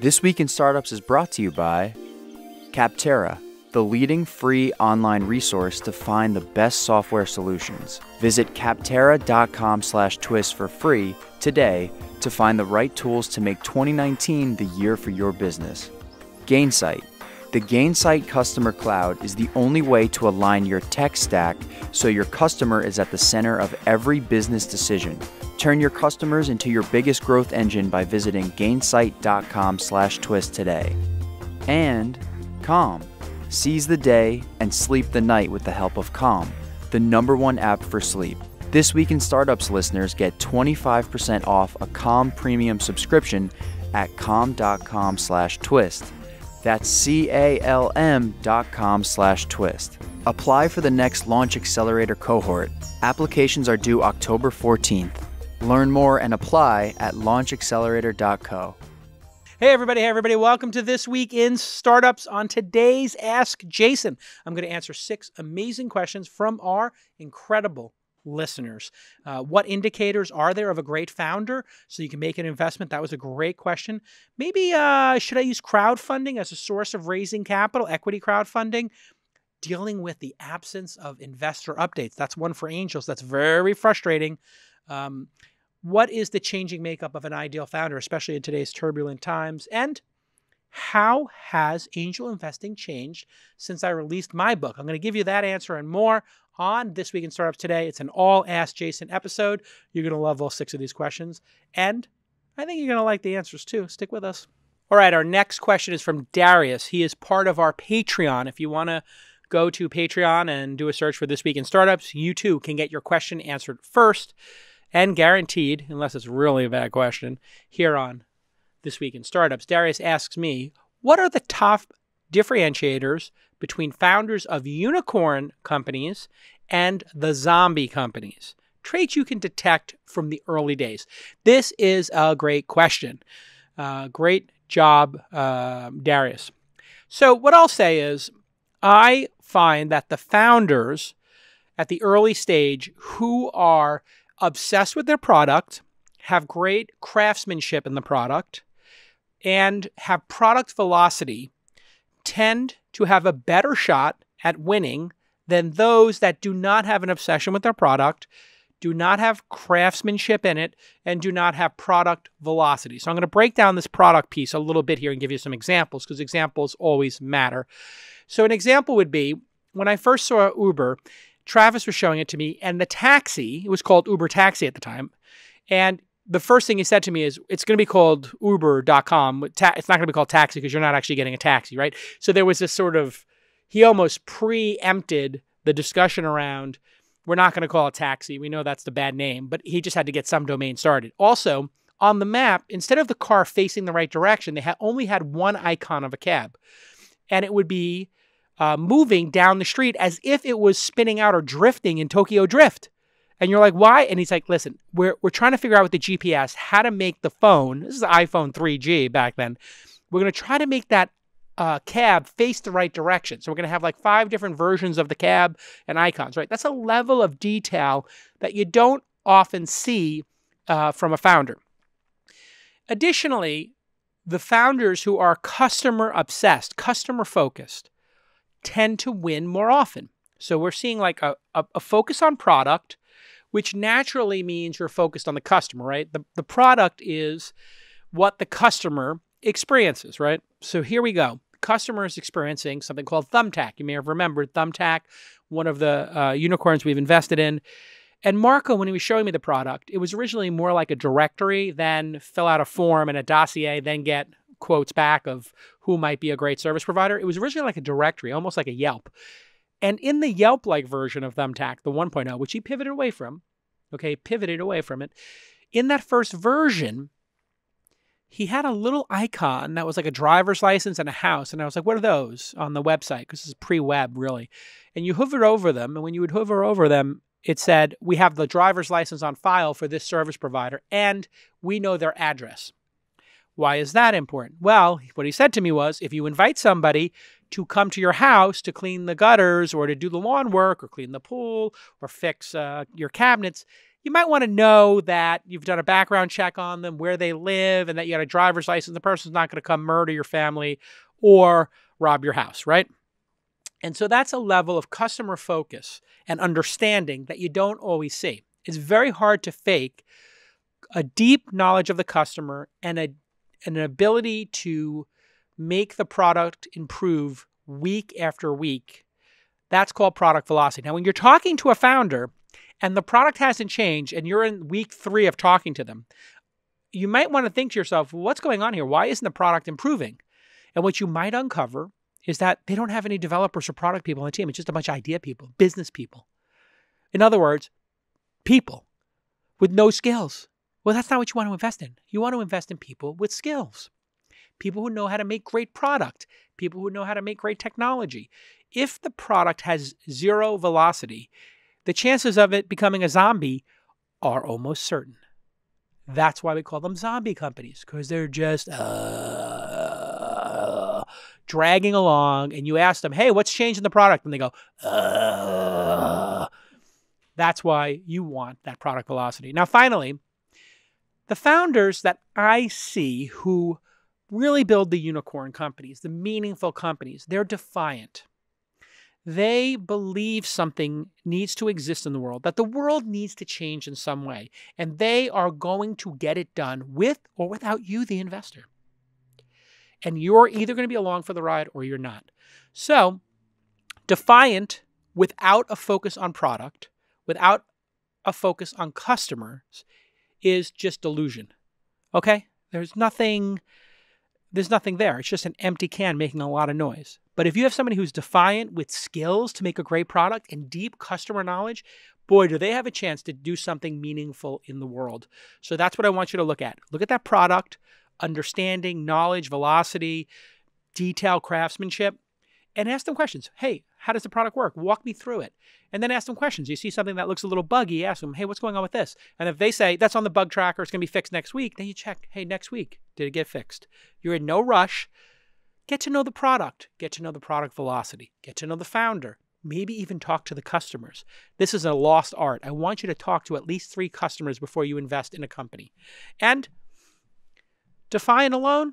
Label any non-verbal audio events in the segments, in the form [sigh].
This Week in Startups is brought to you by Capterra, the leading free online resource to find the best software solutions. Visit capterra.com/twist for free today to find the right tools to make 2019 the year for your business. Gainsight. The Gainsight Customer Cloud is the only way to align your tech stack so your customer is at the center of every business decision. Turn your customers into your biggest growth engine by visiting gainsight.com/twist today. And Calm. Seize the day and sleep the night with the help of Calm, the number one app for sleep. This Week in Startups listeners get 25% off a Calm premium subscription at calm.com slash twist. That's C-A-L-M slash twist. Apply for the next Launch Accelerator cohort. Applications are due October 14th. Learn more and apply at launchaccelerator.co. Hey, everybody. Hey, everybody. Welcome to This Week in Startups. On today's Ask Jason, I'm going to answer six amazing questions from our incredible listeners. Uh, what indicators are there of a great founder so you can make an investment? That was a great question. Maybe uh, should I use crowdfunding as a source of raising capital, equity crowdfunding? Dealing with the absence of investor updates. That's one for angels. That's very frustrating. Um, what is the changing makeup of an ideal founder, especially in today's turbulent times? And how has angel investing changed since I released my book? I'm going to give you that answer and more on This Week in Startups today. It's an all Ask Jason episode. You're going to love all six of these questions. And I think you're going to like the answers too. Stick with us. All right, our next question is from Darius. He is part of our Patreon. If you want to go to Patreon and do a search for This Week in Startups, you too can get your question answered first and guaranteed, unless it's really a bad question, here on This Week in Startups. Darius asks me, what are the top differentiators between founders of unicorn companies and the zombie companies? Traits you can detect from the early days. This is a great question. Uh, great job, uh, Darius. So, what I'll say is, I find that the founders at the early stage who are obsessed with their product, have great craftsmanship in the product, and have product velocity tend to have a better shot at winning than those that do not have an obsession with their product, do not have craftsmanship in it, and do not have product velocity. So I'm going to break down this product piece a little bit here and give you some examples because examples always matter. So an example would be when I first saw Uber, Travis was showing it to me, and the taxi, it was called Uber Taxi at the time. And the first thing he said to me is, it's going to be called Uber.com. It's not going to be called taxi because you're not actually getting a taxi, right? So there was this sort of, he almost preempted the discussion around, we're not going to call it taxi. We know that's the bad name, but he just had to get some domain started. Also, on the map, instead of the car facing the right direction, they only had one icon of a cab. And it would be uh, moving down the street as if it was spinning out or drifting in Tokyo Drift. And you're like, why? And he's like, listen, we're, we're trying to figure out with the GPS how to make the phone, this is the iPhone 3G back then, we're going to try to make that uh, cab face the right direction. So we're going to have like five different versions of the cab and icons, right? That's a level of detail that you don't often see uh, from a founder. Additionally, the founders who are customer obsessed, customer focused, tend to win more often. So we're seeing like a, a, a, focus on product, which naturally means you're focused on the customer, right? The, the product is what the customer experiences, right? So here we go. Customer is experiencing something called Thumbtack. You may have remembered Thumbtack, one of the uh, unicorns we've invested in. And Marco, when he was showing me the product, it was originally more like a directory, then fill out a form and a dossier, then get quotes back of who might be a great service provider. It was originally like a directory, almost like a Yelp. And in the Yelp like version of Thumbtack, the 1.0, which he pivoted away from, okay, pivoted away from it, in that first version, he had a little icon that was like a driver's license and a house. And I was like, what are those on the website? Because this is pre web, really. And you hover over them. And when you would hover over them, it said, we have the driver's license on file for this service provider and we know their address. Why is that important? Well, what he said to me was if you invite somebody to come to your house to clean the gutters or to do the lawn work or clean the pool or fix uh, your cabinets, you might want to know that you've done a background check on them, where they live, and that you got a driver's license. The person's not going to come murder your family or rob your house, right? And so that's a level of customer focus and understanding that you don't always see. It's very hard to fake a deep knowledge of the customer and a, an ability to make the product improve week after week. That's called product velocity. Now, when you're talking to a founder and the product hasn't changed and you're in week three of talking to them, you might want to think to yourself, well, what's going on here? Why isn't the product improving? And what you might uncover is that they don't have any developers or product people on the team. It's just a bunch of idea people, business people. In other words, people with no skills. Well, that's not what you want to invest in. You want to invest in people with skills, people who know how to make great product, people who know how to make great technology. If the product has zero velocity, the chances of it becoming a zombie are almost certain. That's why we call them zombie companies, because they're just. Uh, dragging along and you ask them, hey, what's changed in the product? And they go, Ugh. That's why you want that product velocity. Now, finally, the founders that I see who really build the unicorn companies, the meaningful companies, they're defiant. They believe something needs to exist in the world, that the world needs to change in some way, and they are going to get it done with or without you, the investor and you're either going to be along for the ride or you're not. So, defiant without a focus on product, without a focus on customers is just delusion. Okay? There's nothing there's nothing there. It's just an empty can making a lot of noise. But if you have somebody who's defiant with skills to make a great product and deep customer knowledge, boy, do they have a chance to do something meaningful in the world. So that's what I want you to look at. Look at that product, understanding, knowledge, velocity, detail, craftsmanship, and ask them questions. Hey, how does the product work? Walk me through it. And then ask them questions. You see something that looks a little buggy, ask them, hey, what's going on with this? And if they say that's on the bug tracker, it's going to be fixed next week, then you check, hey, next week, did it get fixed? You're in no rush. Get to know the product, get to know the product velocity, get to know the founder, maybe even talk to the customers. This is a lost art. I want you to talk to at least three customers before you invest in a company. And Defiant alone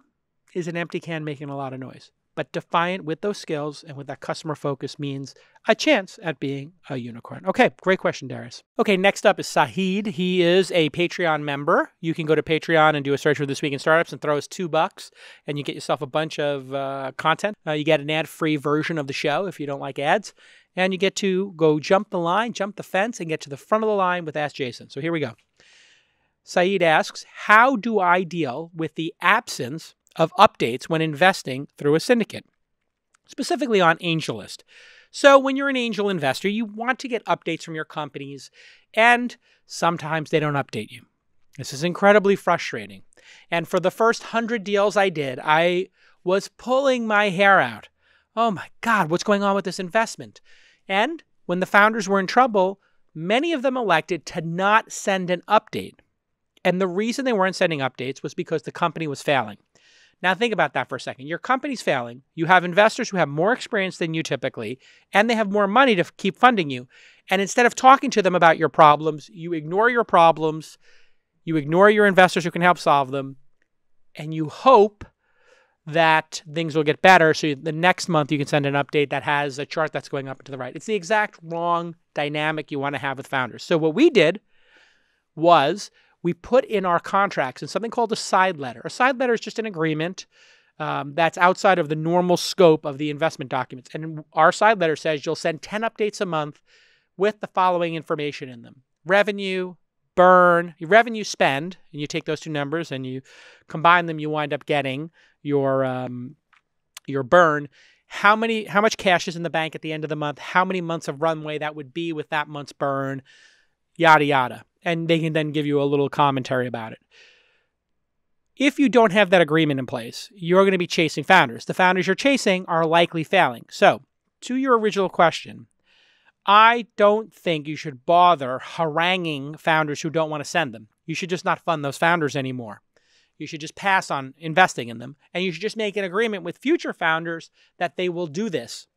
is an empty can making a lot of noise. But defiant with those skills and with that customer focus means a chance at being a unicorn. Okay, great question, Darius. Okay, next up is Sahid. He is a Patreon member. You can go to Patreon and do a search for This Week in Startups and throw us two bucks, and you get yourself a bunch of uh, content. Uh, you get an ad free version of the show if you don't like ads. And you get to go jump the line, jump the fence, and get to the front of the line with Ask Jason. So here we go. Saeed asks, How do I deal with the absence of updates when investing through a syndicate? Specifically on AngelList. So, when you're an angel investor, you want to get updates from your companies, and sometimes they don't update you. This is incredibly frustrating. And for the first 100 deals I did, I was pulling my hair out. Oh my God, what's going on with this investment? And when the founders were in trouble, many of them elected to not send an update. And the reason they weren't sending updates was because the company was failing. Now, think about that for a second. Your company's failing. You have investors who have more experience than you typically, and they have more money to keep funding you. And instead of talking to them about your problems, you ignore your problems, you ignore your investors who can help solve them, and you hope that things will get better. So the next month you can send an update that has a chart that's going up to the right. It's the exact wrong dynamic you want to have with founders. So what we did was we put in our contracts in something called a side letter. A side letter is just an agreement um, that's outside of the normal scope of the investment documents. And our side letter says you'll send 10 updates a month with the following information in them revenue, burn, revenue spend, and you take those two numbers and you combine them, you wind up getting your um, your burn. How many how much cash is in the bank at the end of the month? How many months of runway that would be with that month's burn? Yada yada and they can then give you a little commentary about it. If you don't have that agreement in place, you're going to be chasing founders. The founders you're chasing are likely failing. So, to your original question, I don't think you should bother haranguing founders who don't want to send them. You should just not fund those founders anymore. You should just pass on investing in them. And you should just make an agreement with future founders that they will do this.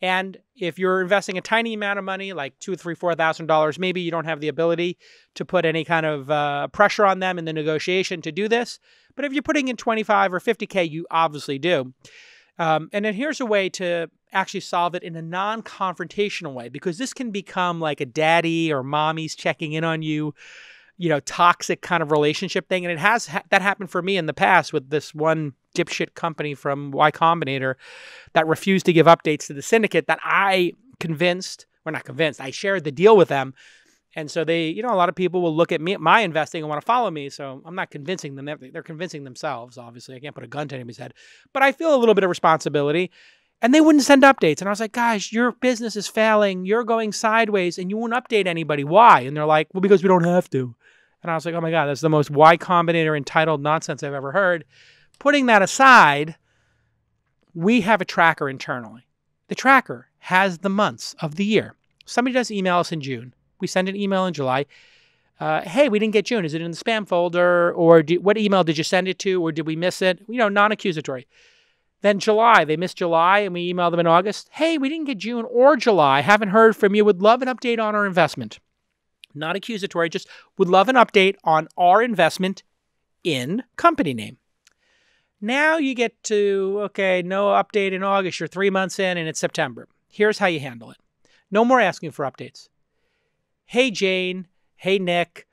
And if you're investing a tiny amount of money, like two, three, four thousand dollars, maybe you don't have the ability to put any kind of uh, pressure on them in the negotiation to do this. But if you're putting in 25 or 50k, you obviously do. Um, and then here's a way to actually solve it in a non-confrontational way, because this can become like a daddy or mommy's checking in on you you know, toxic kind of relationship thing. And it has ha- that happened for me in the past with this one dipshit company from Y Combinator that refused to give updates to the syndicate that I convinced, or not convinced, I shared the deal with them. And so they, you know, a lot of people will look at me, my investing and want to follow me. So I'm not convincing them. They're convincing themselves, obviously. I can't put a gun to anybody's head. But I feel a little bit of responsibility. And they wouldn't send updates. And I was like, guys, your business is failing. You're going sideways and you won't update anybody. Why? And they're like, well, because we don't have to. And I was like, oh my God, that's the most Y Combinator entitled nonsense I've ever heard. Putting that aside, we have a tracker internally. The tracker has the months of the year. Somebody does email us in June. We send an email in July. Uh, hey, we didn't get June. Is it in the spam folder? Or do, what email did you send it to? Or did we miss it? You know, non accusatory. Then July, they missed July and we email them in August. Hey, we didn't get June or July. Haven't heard from you. Would love an update on our investment not accusatory, just would love an update on our investment in company name. Now you get to, okay, no update in August, you're three months in and it's September. Here's how you handle it no more asking for updates. Hey, Jane. Hey, Nick.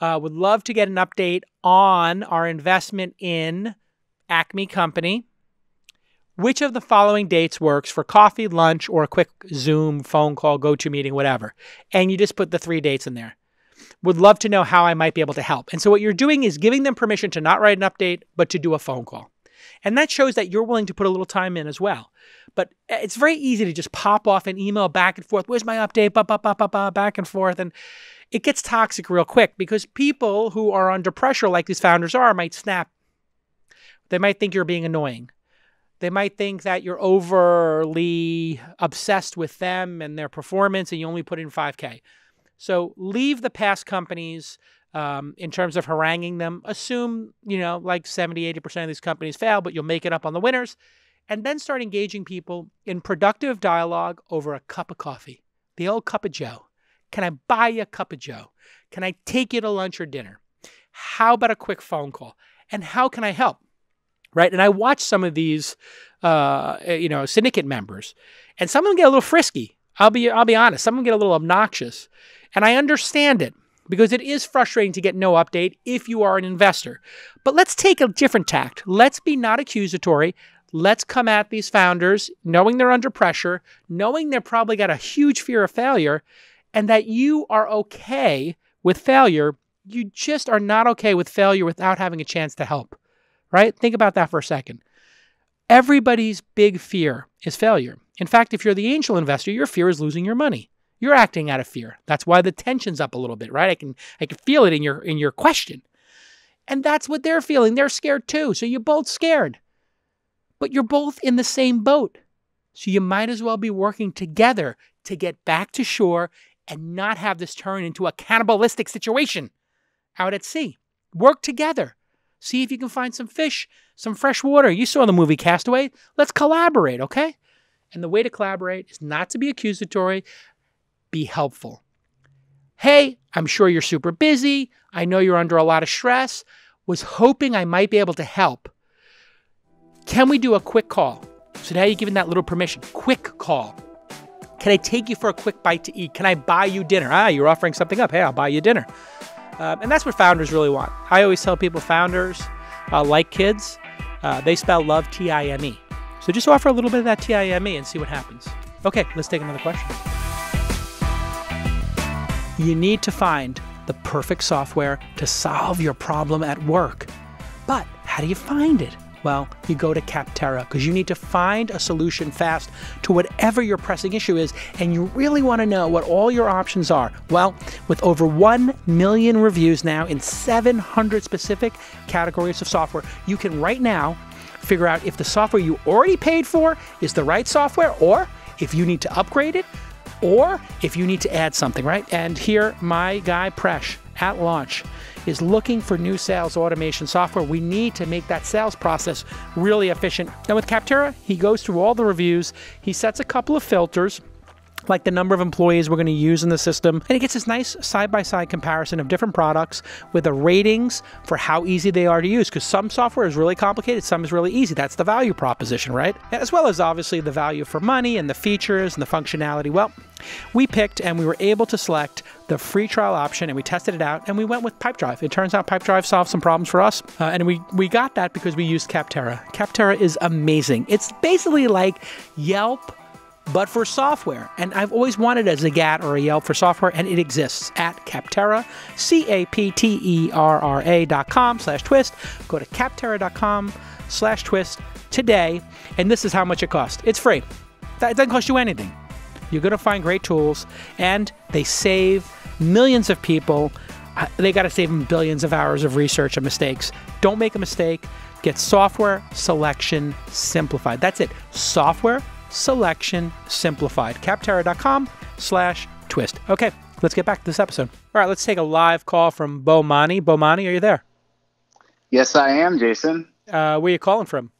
Uh, would love to get an update on our investment in Acme Company. Which of the following dates works for coffee, lunch, or a quick Zoom, phone call, go to meeting, whatever? And you just put the three dates in there. Would love to know how I might be able to help. And so what you're doing is giving them permission to not write an update, but to do a phone call. And that shows that you're willing to put a little time in as well. But eh, it's very easy to just pop off an email back and forth. Where's my update? Ba, ba, ba, ba, ba, back and forth. And it gets toxic real quick because people who are under pressure, like these founders are, might snap. They might think you're being annoying. They might think that you're overly obsessed with them and their performance and you only put in 5K. So leave the past companies um, in terms of haranguing them. Assume, you know, like 70, 80% of these companies fail, but you'll make it up on the winners. And then start engaging people in productive dialogue over a cup of coffee, the old cup of Joe. Can I buy you a cup of Joe? Can I take you to lunch or dinner? How about a quick phone call? And how can I help? right? And I watch some of these, uh, eh, you know, syndicate members, and some of them get a little frisky. I'll be, I'll be honest. Some of them get a little obnoxious, and I understand it because it is frustrating to get no update if you are an investor. But let's take a different tact. Let's be not accusatory. Let's come at these founders knowing they're under pressure, knowing they've probably got a huge fear of failure, and that you are okay with failure. You just are not okay with failure without having a chance to help right? Think about that for a second. Everybody's big fear is failure. In fact, if you're the angel investor, your fear is losing your money. You're acting out of fear. That's why the tension's up a little bit, right? I can I can feel it in your in your question. And that's what they're feeling. They're scared too. So you're both scared. But you're both in the same boat. So you might as well be working together to get back to shore and not have this turn into a cannibalistic situation out at sea. Work together. See if you can find some fish, some fresh water. You saw the movie Castaway. Let's collaborate, okay? And the way to collaborate is not to be accusatory, be helpful. Hey, I'm sure you're super busy. I know you're under a lot of stress. Was hoping I might be able to help. Can we do a quick call? So now you're giving that little permission. Quick call. Can I take you for a quick bite to eat? Can I buy you dinner? Ah, you're offering something up. Hey, I'll buy you dinner. Um, and that's what founders really want. I always tell people founders, uh, like kids, uh, they spell love T I M E. So just offer a little bit of that T I M E and see what happens. Okay, let's take another question. You need to find the perfect software to solve your problem at work. But how do you find it? Well, you go to Capterra because you need to find a solution fast to whatever your pressing issue is, and you really want to know what all your options are. Well, with over 1 million reviews now in 700 specific categories of software, you can right now figure out if the software you already paid for is the right software or if you need to upgrade it or if you need to add something, right? And here, my guy Presh at launch is looking for new sales automation software. We need to make that sales process really efficient. And with Capterra, he goes through all the reviews, he sets a couple of filters like the number of employees we're going to use in the system. And it gets this nice side by side comparison of different products with the ratings for how easy they are to use. Because some software is really complicated, some is really easy. That's the value proposition, right? As well as obviously the value for money and the features and the functionality. Well, we picked and we were able to select the free trial option and we tested it out and we went with Pipedrive. It turns out Pipedrive solved some problems for us. Uh, and we, we got that because we used Capterra. Capterra is amazing. It's basically like Yelp but for software. And I've always wanted a Zagat or a Yelp for software, and it exists at Capterra, C-A-P-T-E-R-R-A dot com slash twist. Go to capterra dot com slash twist today, and this is how much it costs. It's free. It doesn't cost you anything. You're going to find great tools, and they save millions of people. Uh, they got to save them billions of hours of research and mistakes. Don't make a mistake. Get software selection simplified. That's it. Software selection simplified. Capterra.com slash twist. Okay, let's get back to this episode. All right, let's take a live call from Bomani. Bomani, are you there? Yes, I am, Jason. Uh, where are you calling from?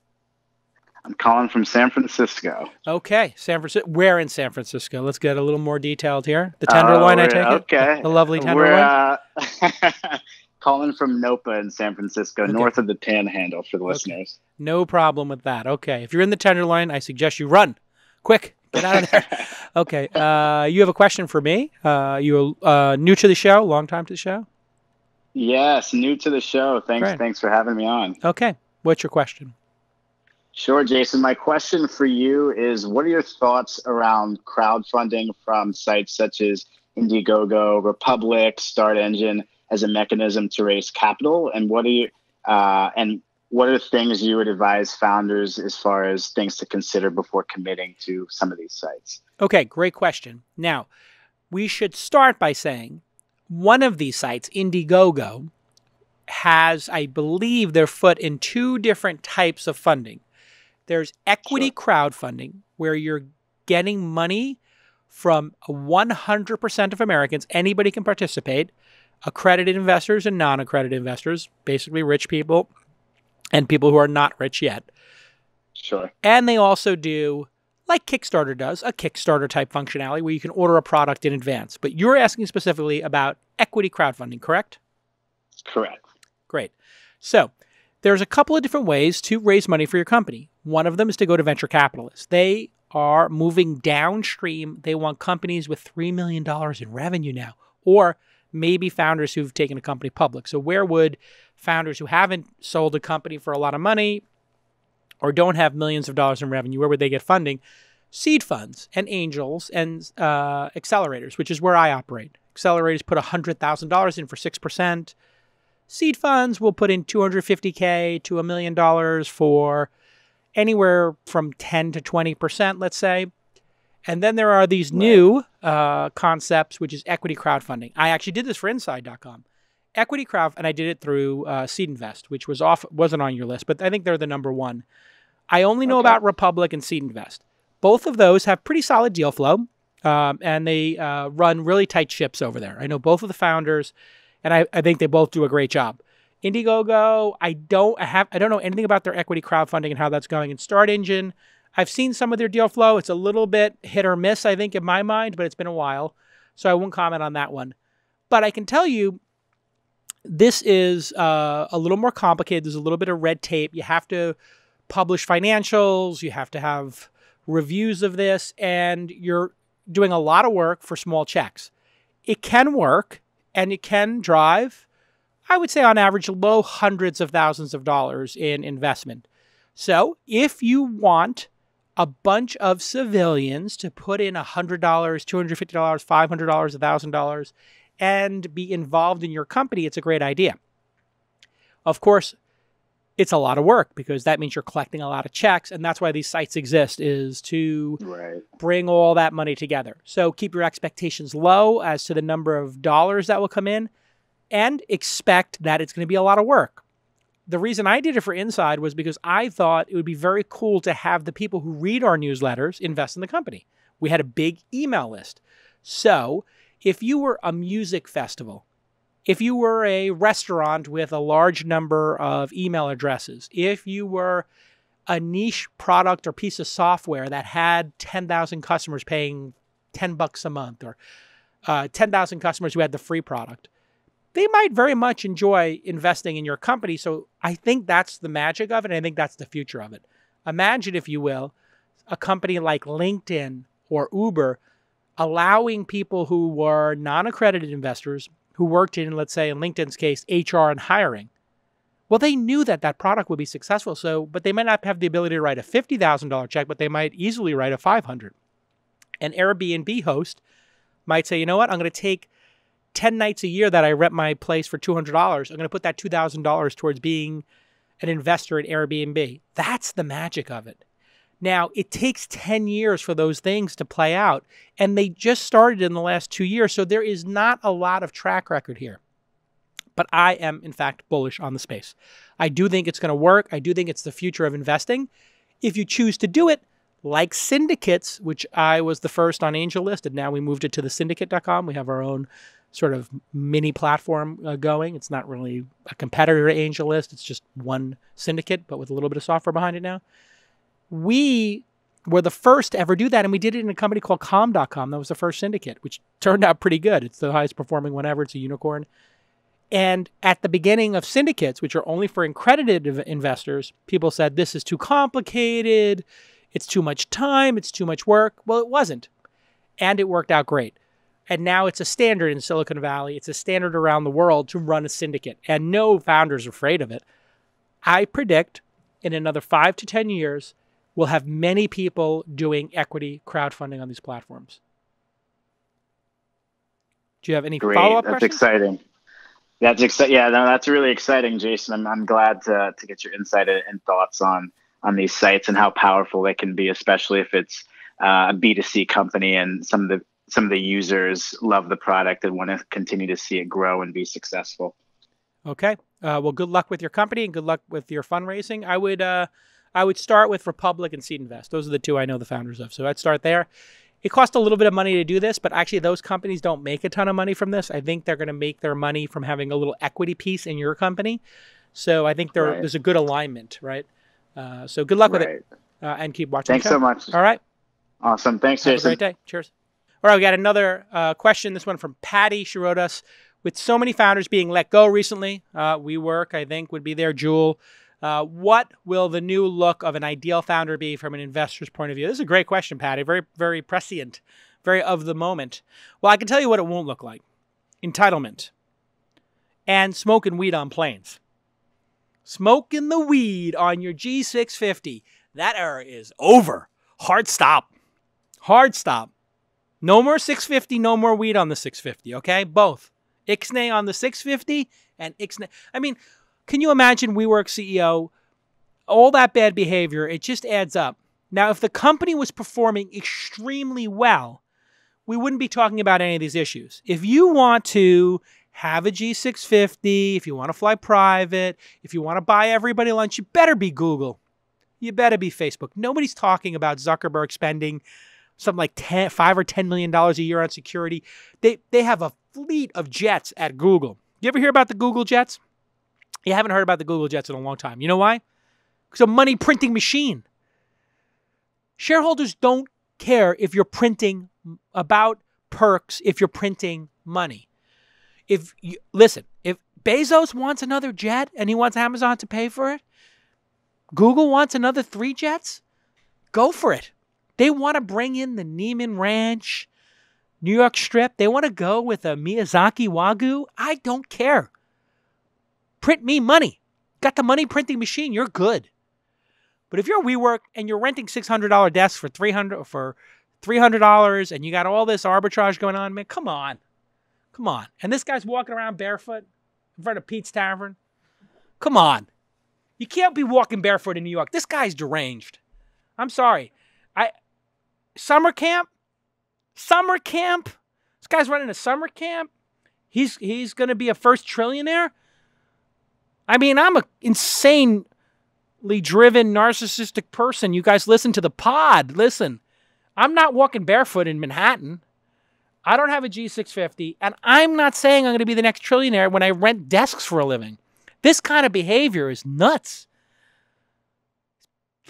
I'm calling from San Francisco. Okay, San Francisco. Where in San Francisco? Let's get a little more detailed here. The Tenderloin, uh, I take okay. it. The, the lovely Tenderloin. Uh, [laughs] calling from Nopa in San Francisco, okay. north of the Panhandle, for the okay. listeners. No problem with that. Okay, if you're in the Tenderloin, I suggest you run, quick, get out of there. [laughs] okay, uh, you have a question for me. Uh, you uh, new to the show, long time to the show. Yes, new to the show. Thanks, Great. thanks for having me on. Okay, what's your question? Sure, Jason. My question for you is what are your thoughts around crowdfunding from sites such as Indiegogo, Republic, StartEngine as a mechanism to raise capital? And what are you uh, and what are the things you would advise founders as far as things to consider before committing to some of these sites? Okay, great question. Now, we should start by saying one of these sites, Indiegogo, has, I believe, their foot in two different types of funding. There's equity sure. crowdfunding, where you're getting money from 100% of Americans. Anybody can participate. Accredited investors and non accredited investors, basically rich people and people who are not rich yet. Sure. And they also do, like Kickstarter does, a Kickstarter type functionality where you can order a product in advance. But you're asking specifically about equity crowdfunding, correct? Correct. Great. So there's a couple of different ways to raise money for your company. One of them is to go to venture capitalists. They are moving downstream. They want companies with $3 million in revenue now, or maybe founders who've taken a company public. So, where would founders who haven't sold a company for a lot of money or don't have millions of dollars in revenue, where would they get funding? Seed funds and angels and uh, accelerators, which is where I operate. Accelerators put $100,000 in for 6%. Seed funds will put in 250K to a million dollars for anywhere from 10 to 20%, let's say. And then there are these right. new uh, concepts, which is equity crowdfunding. I actually did this for Inside.com. Equity crowd, and I did it through uh, SeedInvest, which was off wasn't on your list, but I think they're the number one. I only know okay. about Republic and SeedInvest. Both of those have pretty solid deal flow, um, and they uh, run really tight ships over there. I know both of the founders, and I, I think they both do a great job. Indiegogo, I don't I have I don't know anything about their equity crowdfunding and how that's going. And StartEngine, I've seen some of their deal flow. It's a little bit hit or miss, I think, in my mind, but it's been a while. So I won't comment on that one. But I can tell you this is uh, a little more complicated. There's a little bit of red tape. You have to publish financials, you have to have reviews of this, and you're doing a lot of work for small checks. It can work and it can drive I would say on average, low hundreds of thousands of dollars in investment. So if you want a bunch of civilians to put in $100, $250, $500, $1,000 and be involved in your company, it's a great idea. Of course, it's a lot of work because that means you're collecting a lot of checks and that's why these sites exist is to right. bring all that money together. So keep your expectations low as to the number of dollars that will come in and expect that it's going to be a lot of work. The reason I did it for Inside was because I thought it would be very cool to have the people who read our newsletters invest in the company. We had a big email list. So if you were a music festival if you were a restaurant with a large number of email addresses, if you were a niche product or piece of software that had 10,000 customers paying 10 bucks a month or uh, 10,000 customers who had the free product, they might very much enjoy investing in your company. So I think that's the magic of it. I think that's the future of it. Imagine, if you will, a company like LinkedIn or Uber allowing people who were non accredited investors who worked in, let's say, in LinkedIn's case, HR and hiring. Well, they knew that that product would be successful. So, but they might not have the ability to write a $50,000 check, but they might easily write a 500. An Airbnb host might say, you know what, I'm going to take 10 nights a year that I rent my place for $200. I'm going to put that $2,000 towards being an investor in Airbnb. That's the magic of it. Now, it takes 10 years for those things to play out, and they just started in the last two years, so there is not a lot of track record here. But I am, in fact, bullish on the space. I do think it's going to work. I do think it's the future of investing. If you choose to do it, like syndicates, which I was the first on AngelList, and now we moved it to the syndicate.com. We have our own sort of mini platform uh, going. It's not really a competitor to AngelList, it's just one syndicate, but with a little bit of software behind it now. We were the first to ever do that, and we did it in a company called Calm.com. That was the first syndicate, which turned out pretty good. It's the highest performing one ever, it's a unicorn. And at the beginning of syndicates, which are only for accredited investors, people said, This is too complicated. It's too much time. It's too much work. Well, it wasn't. And it worked out great. And now it's a standard in Silicon Valley. It's a standard around the world to run a syndicate. And no founder's are afraid of it. I predict in another five to 10 years, we'll have many people doing equity crowdfunding on these platforms. Do you have any follow up That's questions? exciting. That's exciting. Yeah, no, that's really exciting, Jason. I'm, I'm glad to, to get your insight and thoughts on on these sites and how powerful they can be, especially if it's uh, a B2C company and some of the some of the users love the product and want to continue to see it grow and be successful. Okay. Uh, well, good luck with your company and good luck with your fundraising. I would uh, I would start with Republic and SeedInvest. Those are the two I know the founders of. So I'd start there. It costs a little bit of money to do this, but actually those companies don't make a ton of money from this. I think they're going to make their money from having a little equity piece in your company. So I think there, right. there's a good alignment, right? Uh, so good luck right. with it, uh, and keep watching. Thanks so much. All right. Awesome. Thanks, Have Jason. a great day. Cheers. All right, we got another uh, question. This one from Patty. She wrote us with so many founders being let go recently. Uh, WeWork, I think, would be their JUUL. Uh, what will the new look of an ideal founder be from an investor's point of view? This is a great question, Patty. Very, very prescient, very of the moment. Well, I can tell you what it won't look like entitlement and smoking weed on planes. Smoking the weed on your G650. That era is over. Hard stop. Hard stop. No more 650, no more weed on the 650, okay? Both. Ixnay on the 650 and Ixnay. I mean, can you imagine WeWork CEO? All that bad behavior, it just adds up. Now, if the company was performing extremely well, we wouldn't be talking about any of these issues. If you want to have a G650, if you want to fly private, if you want to buy everybody lunch, you better be Google. You better be Facebook. Nobody's talking about Zuckerberg spending something like 10, 5 or 10 million dollars a year on security. They they have a fleet of jets at Google. You ever hear about the Google jets? You haven't heard about the Google jets in a long time. You know why? It's a money printing machine. Shareholders don't care if you're printing about perks if you're printing money. If you, listen, if Bezos wants another jet and he wants Amazon to pay for it, Google wants another 3 jets, go for it. They want to bring in the Niman Ranch, New York Strip. They want to go with a Miyazaki Wagyu. I don't care. Print me money. Got the money printing machine. You're good. But if you're a WeWork and you're renting $600 desks for 300 for $300 and you got all this arbitrage going on, man, come on. Come on. And this guy's walking around barefoot in front of Pete's Tavern. Come on. You can't be walking barefoot in New York. This guy's deranged. I'm sorry. I summer camp? Summer camp? This guy's running a summer camp? He's he's going to be a first trillionaire? I mean, I'm a insanely driven narcissistic person. You guys listen to the pod. Listen. I'm not walking barefoot in Manhattan. I don't have a G650, and I'm not saying I'm going to be the next trillionaire when I rent desks for a living. This kind of behavior is nuts.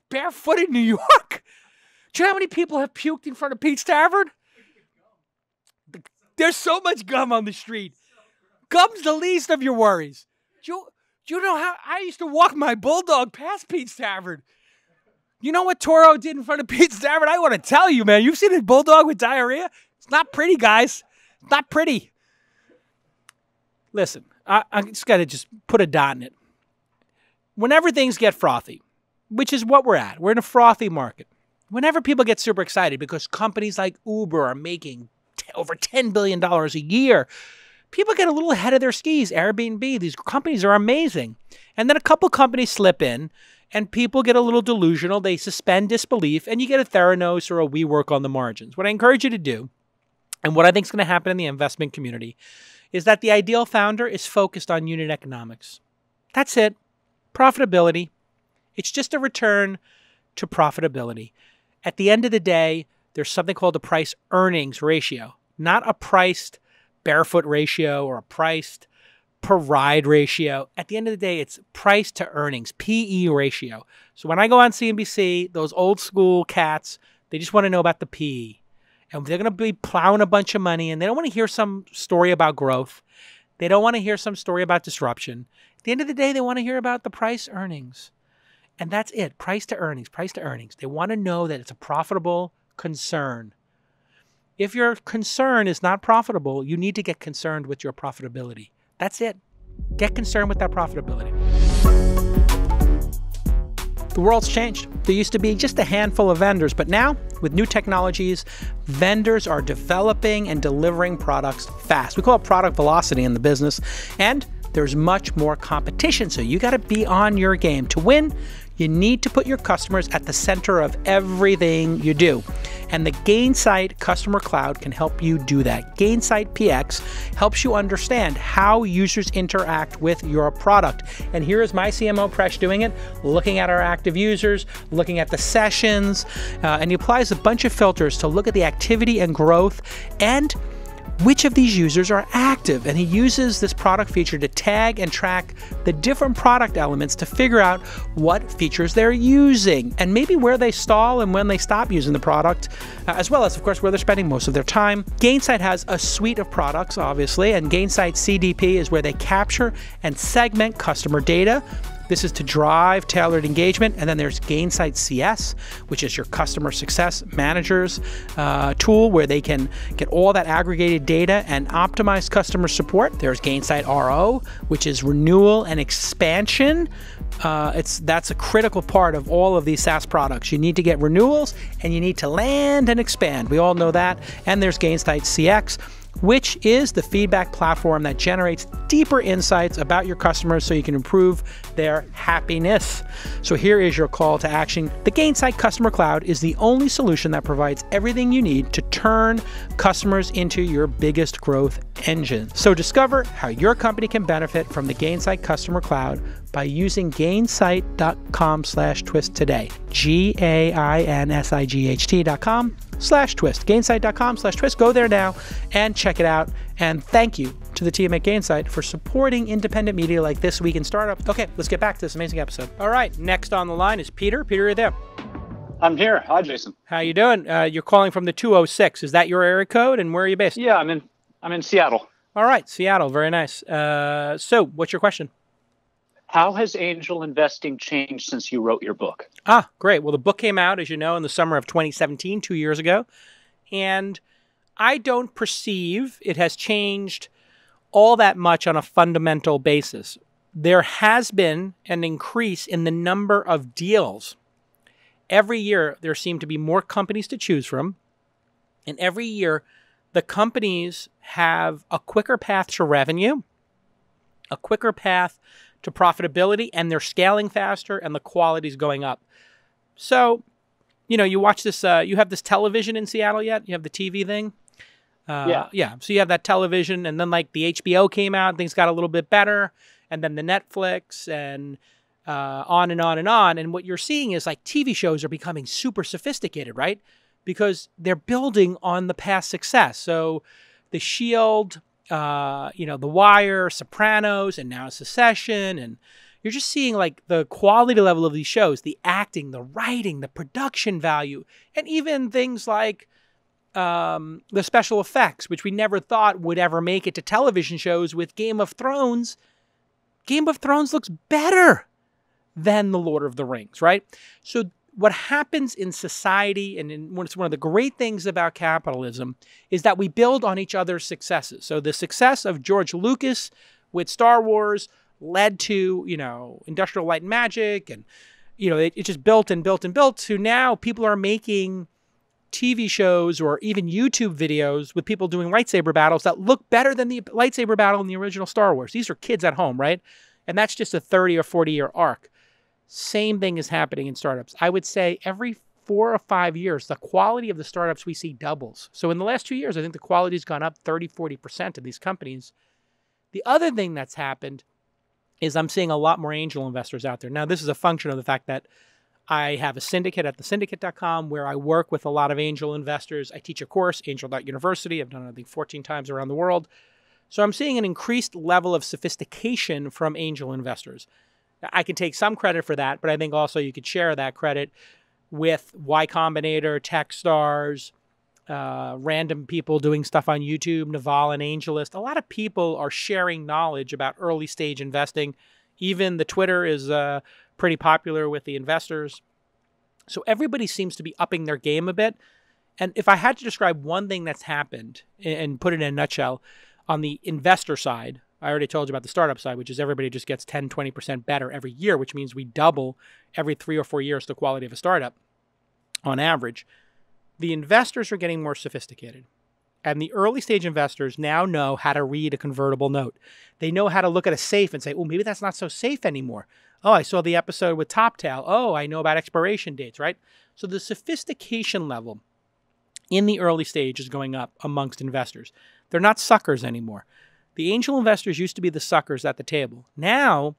Barefoot in New [laughs] York. Do you know how many people have puked in front of Pete's Tavern? There's so much gum on the street. Gum's the least of your worries. Do you, do you know how I used to walk my bulldog past Pete's Tavern? You know what Toro did in front of Pete's Tavern? I want to tell you, man. You've seen a bulldog with diarrhea? It's not pretty, guys. It's not pretty. Listen, I, I just got to just put a dot in it. Whenever things get frothy, which is what we're at, we're in a frothy market. Whenever people get super excited because companies like Uber are making over $10 billion a year, people get a little ahead of their skis. Airbnb, these companies are amazing. And then a couple companies slip in and people get a little delusional. They suspend disbelief, and you get a Theranos or a WeWork on the margins. What I encourage you to do, and what I think is going to happen in the investment community, is that the ideal founder is focused on unit economics. That's it. Profitability. It's just a return to profitability. At the end of the day, there's something called the price earnings ratio, not a priced barefoot ratio or a priced per ride ratio. At the end of the day, it's price to earnings, PE ratio. So when I go on CNBC, those old school cats, they just want to know about the PE. And they're going to be plowing a bunch of money and they don't want to hear some story about growth. They don't want to hear some story about disruption. At the end of the day, they want to hear about the price earnings. And that's it price to earnings, price to earnings. They want to know that it's a profitable concern. If your concern is not profitable, you need to get concerned with your profitability. That's it. Get concerned with that profitability. The world's changed. There used to be just a handful of vendors, but now, with new technologies, vendors are developing and delivering products fast. We call it product velocity in the business, and there's much more competition. So you got to be on your game. To win, you need to put your customers at the center of everything you do. And the Gainsight Customer Cloud can help you do that. Gainsight PX helps you understand how users interact with your product. And here is my CMO Presh doing it, looking at our active users, looking at the sessions, uh, and he applies a bunch of filters to look at the activity and growth and which of these users are active. And he uses this product feature to tag and track the different product elements to figure out what features they're using and maybe where they stall and when they stop using the product, uh, as well as, of course, where they're spending most of their time. Gainsight has a suite of products, obviously, and Gainsight CDP is where they capture and segment customer data this is to drive tailored engagement. And then there's Gainsight CS, which is your customer success managers uh, tool where they can get all that aggregated data and optimize customer support. There's Gainsight RO, which is renewal and expansion. Uh, it's that's a critical part of all of these SaaS products. You need to get renewals and you need to land and expand. We all know that. And there's Gainsight CX which is the feedback platform that generates deeper insights about your customers so you can improve their happiness. So here is your call to action. The Gainsight Customer Cloud is the only solution that provides everything you need to turn customers into your biggest growth engine. So discover how your company can benefit from the Gainsight Customer Cloud by using gainsight.com slash twist today. G-A-I-N-S-I-G-H-T dot com slash twist. Gainsight.com slash twist. Go there now and check it out. And thank you to the team at Gainsight for supporting independent media like This Week in Startup. Okay, let's get back to this amazing episode. All right, next on the line is Peter. Peter, are you there? I'm here. Hi, Jason. How you doing? Uh, you're calling from the 206. Is that your area code? And where are you based? Yeah, I'm in. I'm in Seattle. All right, Seattle. Very nice. Uh, so, what's your question? How has angel investing changed since you wrote your book? Ah, great. Well, the book came out, as you know, in the summer of 2017, two years ago. And I don't perceive it has changed all that much on a fundamental basis. There has been an increase in the number of deals. Every year, there seem to be more companies to choose from. And every year, the companies have a quicker path to revenue, a quicker path to profitability and they're scaling faster and the quality's going up. So, you know, you watch this, uh, you have this television in Seattle yet? You have the TV thing? Uh, yeah. Yeah. So you have that television, and then like the HBO came out, things got a little bit better, and then the Netflix, and uh, on and on and on. And what you're seeing is like TV shows are becoming super sophisticated, right? Because they're building on the past success. So The Shield, uh, you know, The Wire, Sopranos, and now Succession, and you're just seeing like the quality level of these shows, the acting, the writing, the production value, and even things like um, the special effects, which we never thought would ever make it to television shows with Game of Thrones. Game of Thrones looks better than The Lord of the Rings, right? So, what happens in society, and in, it's one of the great things about capitalism, is that we build on each other's successes. So, the success of George Lucas with Star Wars led to, you know, Industrial Light and Magic, and, you know, it, it just built and built and built to now people are making TV shows or even YouTube videos with people doing lightsaber battles that look better than the lightsaber battle in the original Star Wars. These are kids at home, right? And that's just a 30 or 40 year arc. Same thing is happening in startups. I would say every four or five years, the quality of the startups we see doubles. So in the last two years, I think the quality's gone up 30, 40% of these companies. The other thing that's happened is I'm seeing a lot more angel investors out there. Now, this is a function of the fact that I have a syndicate at thesyndicate.com where I work with a lot of angel investors. I teach a course, Angel.University. I've done it, I think, 14 times around the world. So I'm seeing an increased level of sophistication from angel investors. I can take some credit for that, but I think also you could share that credit with Y Combinator, Techstars, uh, random people doing stuff on YouTube, Naval and AngelList. A lot of people are sharing knowledge about early stage investing. Even the Twitter is uh, pretty popular with the investors. So everybody seems to be upping their game a bit. And if I had to describe one thing that's happened and put it in a nutshell, on the investor side, I already told you about the startup side, which is everybody just gets 10, 20% better every year, which means we double every three or four years the quality of a startup on average. The investors are getting more sophisticated. And the early stage investors now know how to read a convertible note. They know how to look at a safe and say, oh, maybe that's not so safe anymore. Oh, I saw the episode with Toptal. Oh, I know about expiration dates, right? So the sophistication level in the early stage is going up amongst investors. They're not suckers anymore. The angel investors used to be the suckers at the table. Now,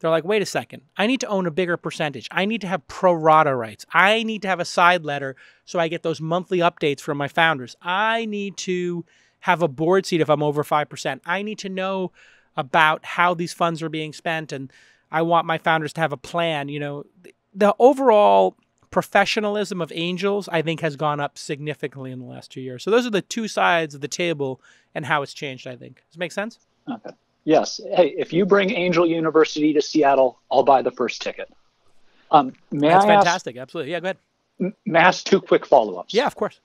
they're like, wait a second, I need to own a bigger percentage. I need to have pro rata rights. I need to have a side letter so I get those monthly updates from my founders. I need to have a board seat if I'm over 5%. I need to know about how these funds are being spent and I want my founders to have a plan. You know, the overall professionalism of angels, I think, has gone up significantly in the last two years. So those are the two sides of the table and how it's changed, I think. Does it make sense? Okay. Yes. Hey, if you bring Angel University to Seattle, I'll buy the first ticket. Um, may That's I fantastic. Ask, Absolutely. Yeah, go ahead. May I ask two quick follow ups? Yeah, of course.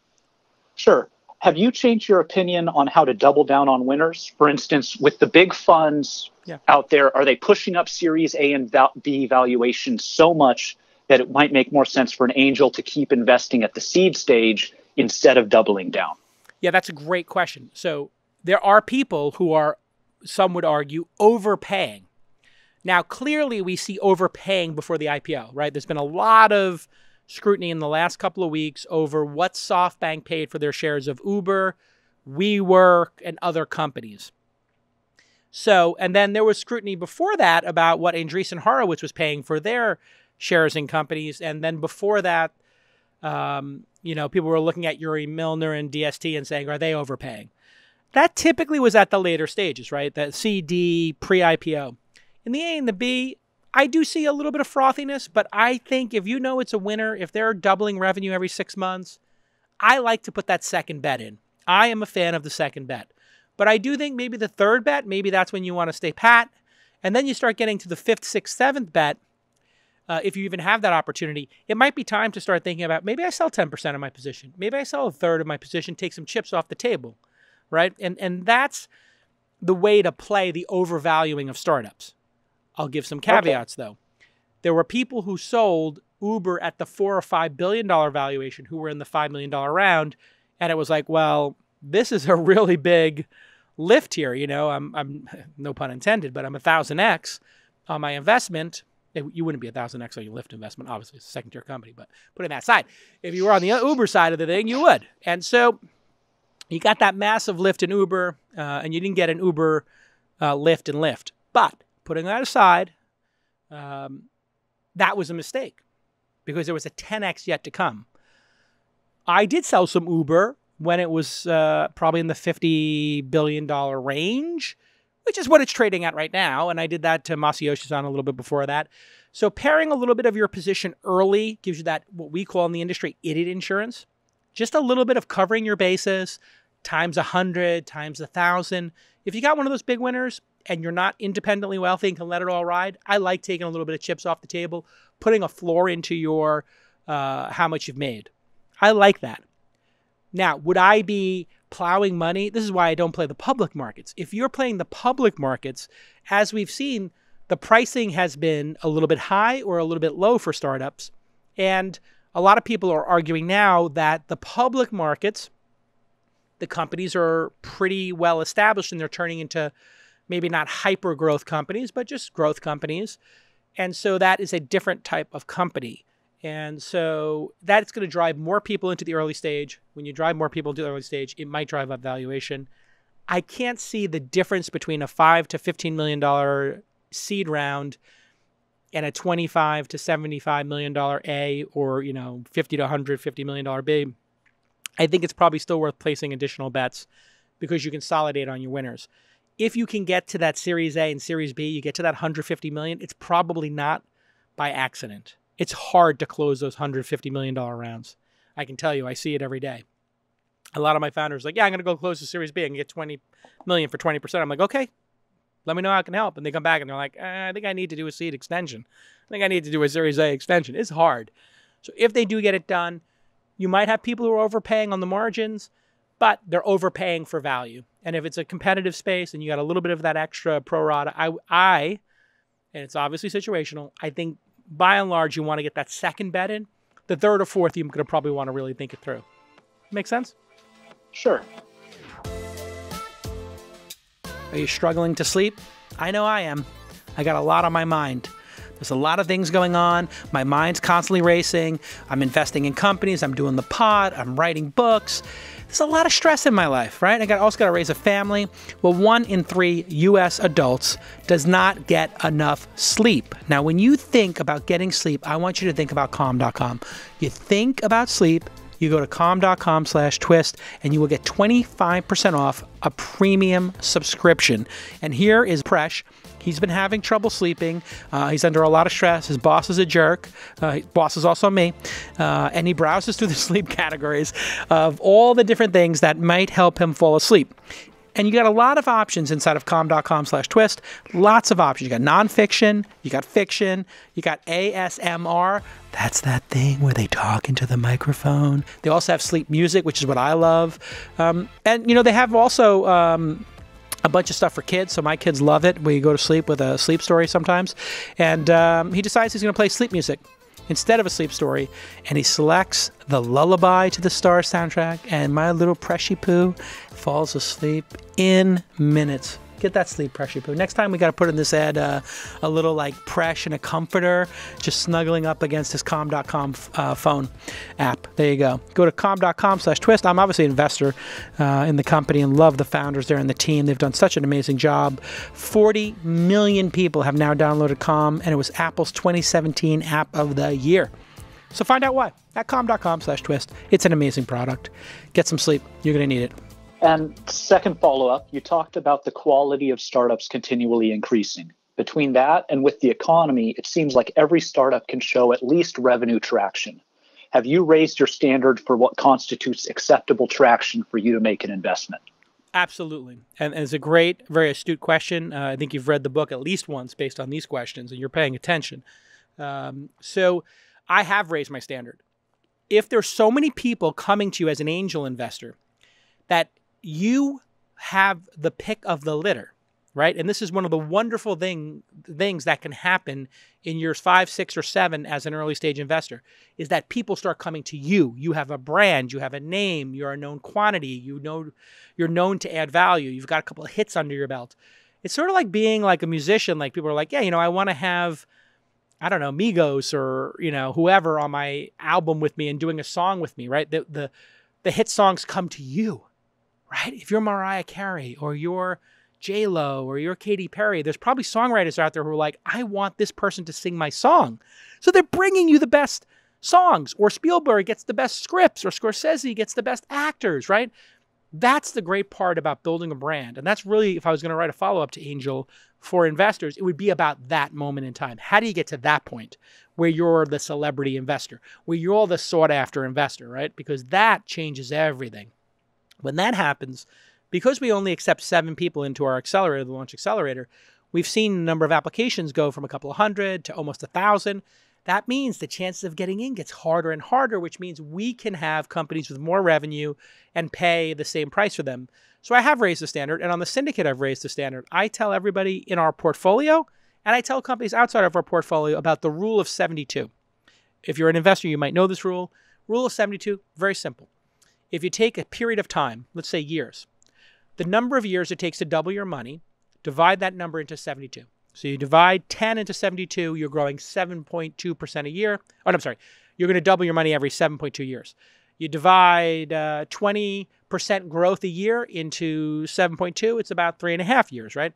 Sure. Have you changed your opinion on how to double down on winners? For instance, with the big funds yeah. out there, are they pushing up Series A and B valuations so much that it might make more sense for an angel to keep investing at the seed stage instead of doubling down? Yeah, that's a great question. So there are people who are, some would argue, overpaying. Now, clearly, we see overpaying before the IPO, right? There's been a lot of scrutiny in the last couple of weeks over what SoftBank paid for their shares of Uber, WeWork, and other companies. So, and then there was scrutiny before that about what Andreessen Horowitz was paying for their shares in companies. And then before that, um, you know, people were looking at Yuri Milner and DST and saying, are they overpaying? That typically was at the later stages, right? That CD, pre IPO. In the A and the B, I do see a little bit of frothiness, but I think if you know it's a winner, if they're doubling revenue every six months, I like to put that second bet in. I am a fan of the second bet. But I do think maybe the third bet, maybe that's when you want to stay pat. And then you start getting to the fifth, sixth, seventh bet. Uh, if you even have that opportunity, it might be time to start thinking about maybe I sell 10% of my position. Maybe I sell a third of my position, take some chips off the table, right? And, and that's the way to play the overvaluing of startups. I'll give some caveats okay. though. There were people who sold Uber at the four or five billion dollar valuation who were in the five million dollar round, and it was like, well, this is a really big lift here. You know, I'm, I'm [laughs] no pun intended, but I'm a thousand x on my investment. You wouldn't be a thousand x on your Lyft investment, obviously, it's a second tier company. But putting that aside, if you were on the Uber side of the thing, you would. And so you got that massive Lyft and Uber, uh, and you didn't get an Uber uh, Lyft and Lyft. But putting that aside, um, that was a mistake because there was a 10x yet to come. I did sell some Uber when it was uh, probably in the $50 billion range, which is what it's trading at right now. And I did that to Masayoshi Son a little bit before that. So paring a little bit of your position early gives you that, what we call in the industry, idiot insurance. Just a little bit of covering your bases times a 100, times a 1,000. If you got one of those big winners and you're not independently wealthy and can let it all ride, I like taking a little bit of chips off the table, putting a floor into your uh, how much you've made. I like that. Now, would I be plowing money? This is why I don't play the public markets. If you're playing the public markets, as we've seen, the pricing has been a little bit high or a little bit low for startups. And a lot of people are arguing now that the public markets, the companies are pretty well established and they're turning into maybe not hyper growth companies, but just growth companies. And so that is a different type of company. And so that's going to drive more people into the early stage. When you drive more people into the early stage, it might drive up valuation. I can't see the difference between a five to fifteen million dollar seed round and a twenty-five to seventy-five million dollar A, or you know, fifty to hundred fifty million dollar B. I think it's probably still worth placing additional bets because you consolidate on your winners. If you can get to that Series A and Series B, you get to that 150 million. It's probably not by accident it's hard to close those $150 million rounds. I can tell you, I see it every day. A lot of my founders like, yeah, I'm going to go close the Series B and get 20 million for 20%. I'm like, okay, let me know how I can help. And they come back and they're like, eh, I think I need to do a seed extension. I think I need to do a Series A extension. It's hard. So if they do get it done, you might have people who are overpaying on the margins, but they're overpaying for value. And if it's a competitive space and you got a little bit of that extra pro rata, I, I, and it's obviously situational, I think by and large, you want to get that second bet in. The third or fourth, you're going to probably want to really think it through. Make sense? Sure. Are you struggling to sleep? I know I am. I got a lot on my mind. There's a lot of things going on. My mind's constantly racing. I'm investing in companies. I'm doing the pod. I'm writing books. There's a lot of stress in my life, right? I got also got to raise a family. Well, one in three U.S. adults does not get enough sleep. Now, when you think about getting sleep, I want you to think about Calm.com. You think about sleep. You go to calm.com slash twist and you will get 25% off a premium subscription. And here is Presh He's been having trouble sleeping. Uh, he's under a lot of stress. His boss is a jerk. Uh, boss is also me. Uh, and he browses [laughs] through the sleep categories of all the different things that might help him fall asleep. And you got a lot of options inside of calm.com slash twist. Lots of options. You got nonfiction, you got fiction, you got ASMR. That's that thing where they talk into the microphone. They also have sleep music, which is what I love. Um, and, you know, they have also um, a bunch of stuff for kids. So my kids love it. We go to sleep with a sleep story sometimes. And um, he decides he's going to play sleep music instead of a sleep story. And he selects the Lullaby to the Stars soundtrack. And my little Preshy Poo falls asleep in minutes. Get that sleep Preshy Poo. Next time we got to put in this ad uh, a little like press and a comforter, just snuggling up against his calm.com uh, phone app. There you go. Go to calm.com slash twist. I'm obviously an investor uh, in the company and love the founders there and the team. They've done such an amazing job. 40 million people have now downloaded Calm, and it was Apple's 2017 app of the year. So find out why at calm.com slash twist. It's an amazing product. Get some sleep. You're going to need it. And second follow up, you talked about the quality of startups continually increasing. Between that and with the economy, it seems like every startup can show at least revenue traction. Have you raised your standard for what constitutes acceptable traction for you to make an investment? Absolutely. And, and it's a great, very astute question. Uh, I think you've read the book at least once based on these questions and you're paying attention. Um, so I have raised my standard. If there's so many people coming to you as an angel investor that you have the pick of the litter, right? And this is one of the wonderful thing, things that can happen in years five, six, or seven as an early stage investor is that people start coming to you. You have a brand, you have a name, you're a known quantity, you know you're known to add value, you've got a couple of hits under your belt. It's sort of like being like a musician, like people are like, yeah, you know, I want to have I don't know, Migos or, you know, whoever on my album with me and doing a song with me, right? The the the hit songs come to you right? If you're Mariah Carey or you're J Lo or you're Katy Perry, there's probably songwriters out there who are like, I want this person to sing my song. So they're bringing you the best songs, or Spielberg gets the best scripts, or Scorsese gets the best actors, right? That's the great part about building a brand. And that's really, if I was going to write a follow up to Angel for investors, it would be about that moment in time. How do you get to that point where you're the celebrity investor, where you're all the sought after investor, right? Because that changes everything. When that happens, because we only accept seven people into our accelerator, the launch accelerator, we've seen the number of applications go from a couple of hundred to almost a thousand. That means the chances of getting in gets harder and harder, which means we can have companies with more revenue and pay the same price for them. So I have raised the standard, and on the syndicate, I've raised the standard. I tell everybody in our portfolio, and I tell companies outside of our portfolio about the rule of 72. If you're an investor, you might know this rule. Rule of 72, very simple. If you take a period of time, let's say years, the number of years it takes to double your money, divide that number into 72. So you divide 10 into 72, you're growing 7.2% a year. Oh, no, I'm sorry. You're going to double your money every 7.2 years. You divide uh, 20% growth a year into 7.2, it's about three and a half years, right?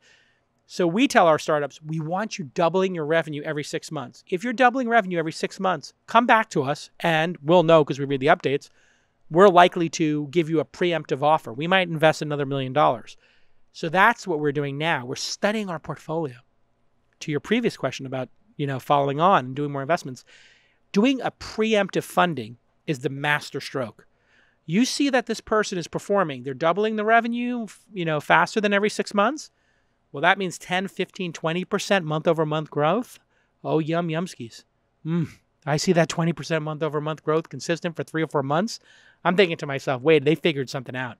So we tell our startups, we want you doubling your revenue every six months. If you're doubling revenue every six months, come back to us and we'll know because we read the updates. We're likely to give you a preemptive offer. We might invest another million dollars. So that's what we're doing now. We're studying our portfolio to your previous question about you know following on and doing more investments, doing a preemptive funding is the master stroke. You see that this person is performing, they're doubling the revenue, you know, faster than every 6 months. Well, that means 10, 15, 20% month over month growth. Oh, yum yumskis. Mm, I see that 20% month over month growth consistent for 3 or 4 months. I'm thinking to myself, wait, they figured something out.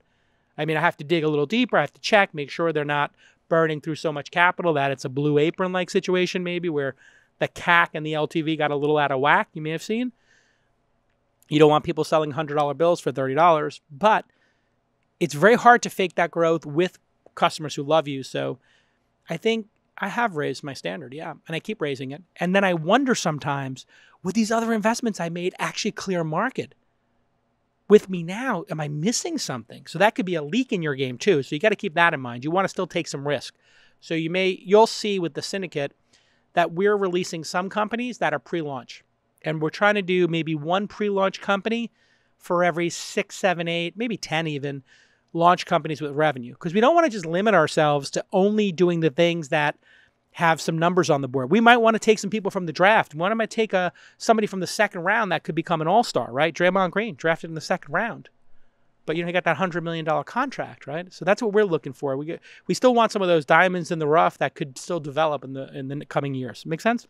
I mean, I have to dig a little deeper. I have to check, make sure they're not burning through so much capital that it's a blue apron like situation, maybe where the CAC and the LTV got a little out of whack. You may have seen. You don't want people selling $100 bills for $30, but it's very hard to fake that growth with customers who love you. So I think I have raised my standard, yeah, and I keep raising it. And then I wonder sometimes, would these other investments I made actually clear market? with me now, am I missing something? So that could be a leak in your game too. So you got to keep that in mind. You want to still take some risk. So you may you'll see with the syndicate that we're releasing some companies that are pre-launch. And we're trying to do maybe one pre-launch company for every six, seven, eight, maybe 10 even launch companies with revenue. Because we don't want to just limit ourselves to only doing the things that have some numbers on the board. We might want to take some people from the draft. Why don't I take a somebody from the second round that could become an all-star, right? Draymond Green drafted in the second round. But you know, he got that hundred million dollar contract, right? So that's what we're looking for. We get, we still want some of those diamonds in the rough that could still develop in the in the coming years. Make sense?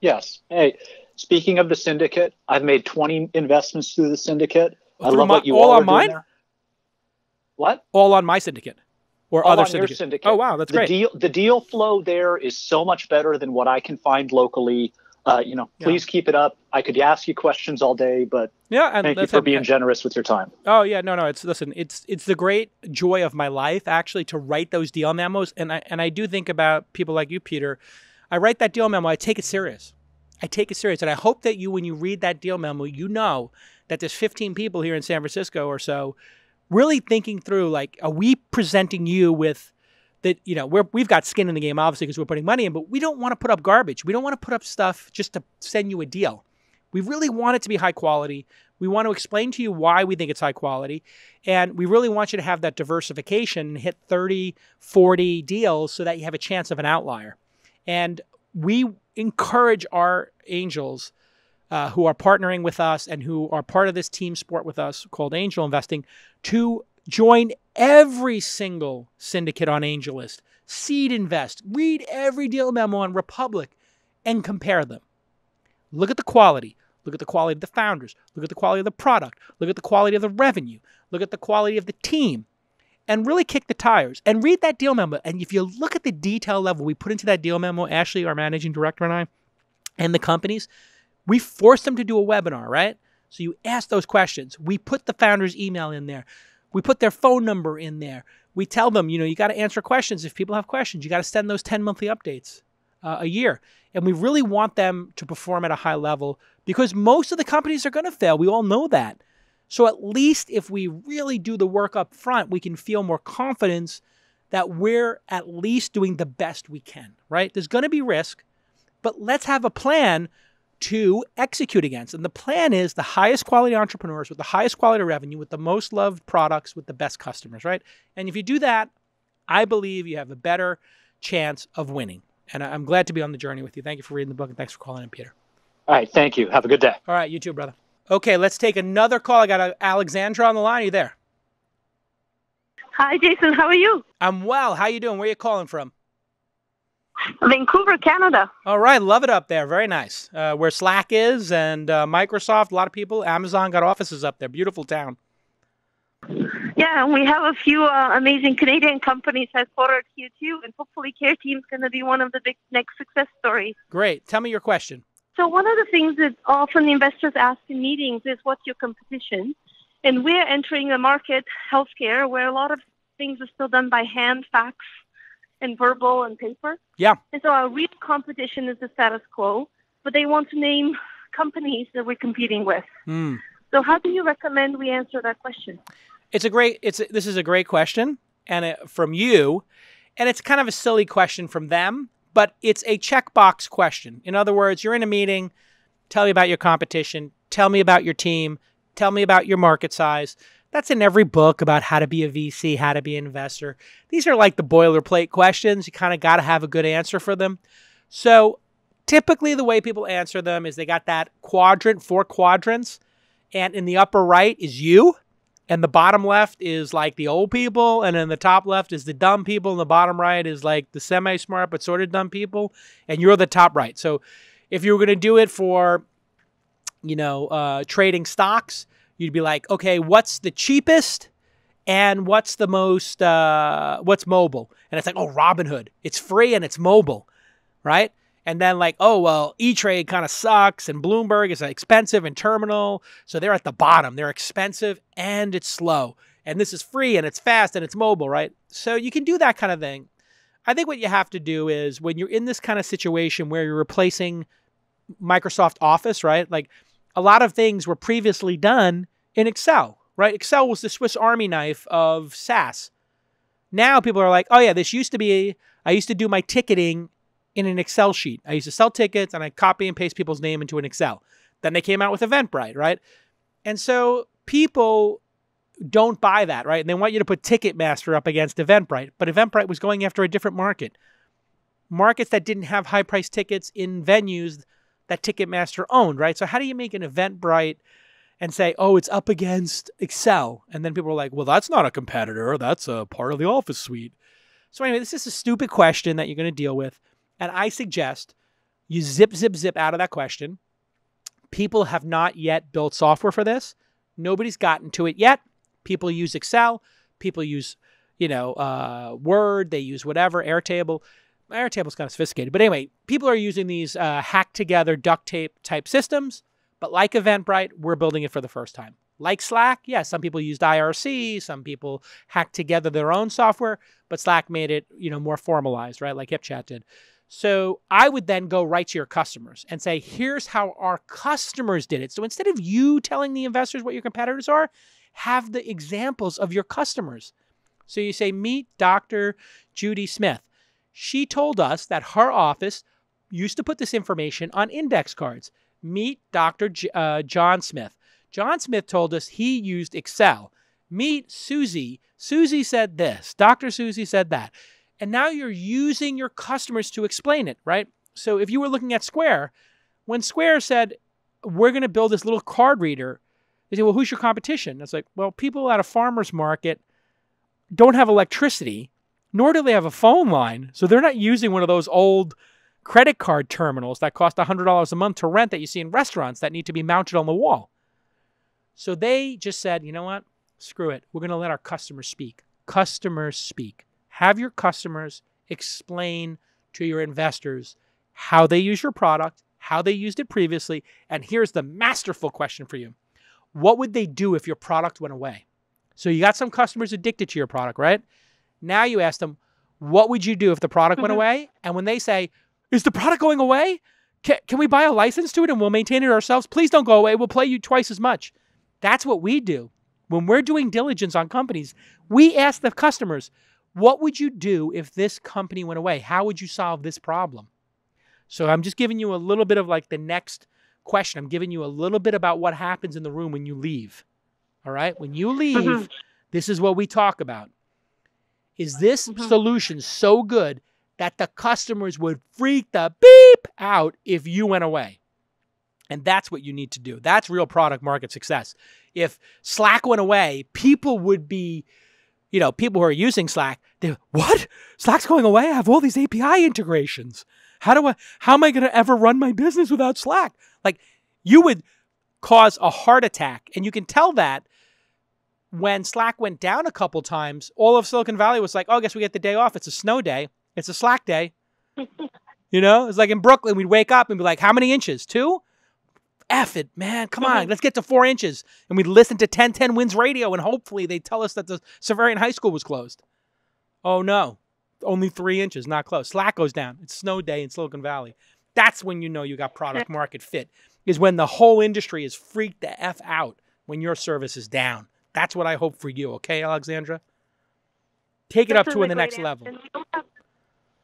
Yes. Hey, speaking of the syndicate, I've made twenty investments through the syndicate. I love my, what you all, all on mine. What? All on my syndicate or All other syndicate. syndicate. Oh wow, that's the great. Deal, the deal flow there is so much better than what I can find locally. Uh, you know, Yeah. please keep it up. I could ask you questions all day, but yeah, and thank you for it. being generous with your time. Oh yeah, no, no. It's listen. It's it's the great joy of my life actually to write those deal memos, and I and I do think about people like you, Peter. I write that deal memo. I take it serious. I take it serious, and I hope that you, when you read that deal memo, you know that there's 15 people here in San Francisco or so, really thinking through like, are we presenting you with that? You know, we're we've got skin in the game, obviously, because we're putting money in, but we don't want to put up garbage. We don't want to put up stuff just to send you a deal. We really want it to be high quality. We want to explain to you why we think it's high quality. And we really want you to have that diversification and hit 30, 40 deals so that you have a chance of an outlier. And we encourage our angels uh, who are partnering with us and who are part of this team sport with us called Angel Investing to join every single syndicate on AngelList, SeedInvest, read every deal memo on Republic, and compare them. Look at the quality. Look at the quality of the founders. Look at the quality of the product. Look at the quality of the revenue. Look at the quality of the team. And really kick the tires and read that deal memo. And if you look at the detail level we put into that deal memo, Ashley, our managing director, and I, and the companies, we forced them to do a webinar, right? So you ask those questions. We put the founder's email in there. We put their phone number in there. We tell them, you know, you got to answer questions if people have questions. You got to send those 10 monthly updates uh, a year. And we really want them to perform at a high level because most of the companies are going to fail. We all know that. So at least if we really do the work up front, we can feel more confidence that we're at least doing the best we can, right? There's going to be risk, but let's have a plan to execute against. And the plan is the highest quality entrepreneurs with the highest quality revenue, with the most loved products, with the best customers, right? And if you do that, I believe you have a better chance of winning. And I'm glad to be on the journey with you. Thank you for reading the book and thanks for calling in, Peter. All right. Thank you. Have a good day. All right. You too, brother. Okay. Let's take another call. I got uh, Alexandra on the line. Are you there? Hi, Jason. How are you? I'm well. How are you doing? Where are you calling from? Vancouver, Canada. All right, love it up there. Very nice. Uh, where Slack is and uh, Microsoft, a lot of people. Amazon got offices up there. Beautiful town. Yeah, and we have a few uh, amazing Canadian companies headquartered here too, and hopefully Care Team's going to be one of the big next success stories. Great. Tell me your question. So one of the things that often investors ask in meetings is, "What's your competition?" And we're entering a market, healthcare, where a lot of things are still done by hand, fax, and verbal and paper. Yeah. And so our real competition is the status quo, but they want to name [laughs] companies that we're competing with. Mm. So how do you recommend we answer that question? It's a great. It's a, this is a great question, and it, from you, and it's kind of a silly question from them, but it's a checkbox question. In other words, you're in a meeting. Tell me about your competition. Tell me about your team. Tell me about your market size. That's in every book about how to be a VC, how to be an investor. These are like the boilerplate questions. You kind of got to have a good answer for them. So typically, the way people answer them is they got that quadrant, four quadrants, and in the upper right is you, and the bottom left is like the old people, and then the top left is the dumb people, and the bottom right is like the semi smart but sort of dumb people, and you're the top right. So if you were going to do it for, you know, uh, trading stocks, you'd be like, okay, what's the cheapest and what's the most uh, what's mobile? And it's like, oh, Robinhood, it's free and it's mobile, right? And then like, oh well, E Trade kind of sucks, and Bloomberg is expensive and terminal, so they're at the bottom. They're expensive and it's slow, and this is free and it's fast and it's mobile, right? So you can do that kind of thing. I think what you have to do is when you're in this kind of situation where you're replacing Microsoft Office, right? Like a lot of things were previously done in Excel, right? Excel was the Swiss Army knife of SaaS. Now people are like, oh yeah, this used to be, I used to do my ticketing in an Excel sheet. I used to sell tickets and I copy and paste people's name into an Excel. Then they came out with Eventbrite, right? And so people don't buy that, right? And they want you to put Ticketmaster up against Eventbrite, but Eventbrite was going after a different market. Markets that didn't have high price tickets in venues that Ticketmaster owned, right? So how do you make an Eventbrite and say, oh, it's up against Excel? And then people are like, well, that's not a competitor. That's a part of the Office suite. So anyway, this is a stupid question that you're going to deal with. And I suggest you zip, zip, zip out of that question. People have not yet built software for this. Nobody's gotten to it yet. People use Excel. People use, you know, uh, Word. They use whatever, Airtable. Airtable's kind of sophisticated. But anyway, people are using these uh, hacked together duct tape type systems. But like Eventbrite, we're building it for the first time. Like Slack, yeah, some people used IRC, some people hacked together their own software, but Slack made it, you know, more formalized, right? Like HipChat did. So I would then go right to your customers and say, here's how our customers did it. So instead of you telling the investors what your competitors are, have the examples of your customers. So you say, meet Dr. Judy Smith. She told us that her office used to put this information on index cards. Meet Dr. J- uh, John Smith. John Smith told us he used Excel. Meet Susie. Susie said this. Dr. Susie said that. And now you're using your customers to explain it, right? So if you were looking at Square, when Square said, we're going to build this little card reader, they say, well, who's your competition? It's like, well, people at a farmer's market don't have electricity nor do they have a phone line. So they're not using one of those old credit card terminals that cost $100 a month to rent that you see in restaurants that need to be mounted on the wall. So they just said, you know what? Screw it. We're going to let our customers speak. Customers speak. Have your customers explain to your investors how they use your product, how they used it previously. And here's the masterful question for you What would they do if your product went away? So you got some customers addicted to your product, right? Now you ask them, what would you do if the product mm-hmm. went away? And when they say, is the product going away? Can, can we buy a license to it and we'll maintain it ourselves? Please don't go away. We'll pay you twice as much. That's what we do. When we're doing diligence on companies, we ask the customers, what would you do if this company went away? How would you solve this problem? So I'm just giving you a little bit of like the next question. I'm giving you a little bit about what happens in the room when you leave. All right? When you leave, mm-hmm. this is what we talk about. Is this mm-hmm. solution so good that the customers would freak the beep out if you went away? And that's what you need to do. That's real product market success. If Slack went away, people would be, you know, people who are using Slack, they what? Slack's going away? I have all these API integrations. How do I how am I going to ever run my business without Slack? Like you would cause a heart attack and you can tell that when Slack went down a couple times, all of Silicon Valley was like, "Oh, I guess we get the day off. It's a snow day. It's a Slack day." [laughs] you know, it's like in Brooklyn, we'd wake up and be like, "How many inches? Two? F it, man. Come on, mm-hmm. let's get to four inches." And we'd listen to 1010 Wins Radio, and hopefully they tell us that the Xaverian High School was closed. Oh no, only three inches, not close. Slack goes down. It's snow day in Silicon Valley. That's when you know you got product [laughs] market fit. Is when the whole industry is freaked the f out when your service is down. That's what I hope for you, okay, Alexandra? Take it up to in the next level.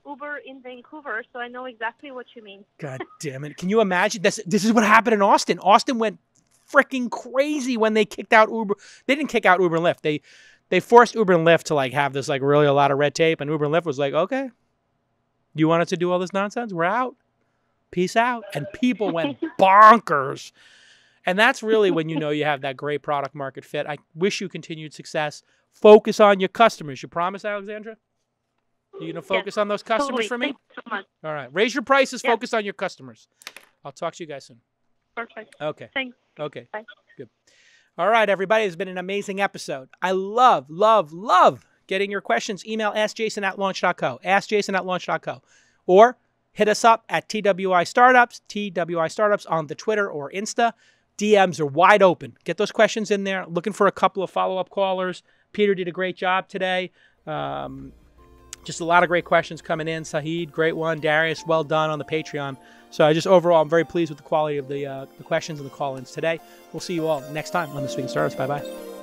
Uber in Vancouver, so I know exactly what you mean. God damn it. Can you imagine this this is what happened in Austin. Austin went freaking crazy when they kicked out Uber. They didn't kick out Uber and Lyft. They they forced Uber and Lyft to like have this like really a lot of red tape and Uber and Lyft was like, "Okay. You want us to do all this nonsense? We're out. Peace out." And people went [laughs] bonkers and that's really when you know you have that great product market fit. I wish you continued success. Focus on your customers. You promise, Alexandra? You gonna focus yes, on those customers totally. for me? Thanks So much. All right. Raise your prices. Focus on your customers. I'll talk to you guys soon. Perfect. Okay. Thanks. Okay. Bye. Good. All right, everybody. It's been an amazing episode. I love, love, love getting your questions. Email askjason at launch.co. Askjason at launch.co. Or hit us up at TWI Startups, TWI Startups on the Twitter or Insta. DMs are wide open. Get those questions in there. Looking for a couple of follow up callers. Peter did a great job today. Um, just a lot of great questions coming in. Sahid, great one. Darius, well done on the Patreon. So I just overall, I'm very pleased with the quality of the, uh, the questions and the call ins today. We'll see you all next time on This Week in. Bye bye.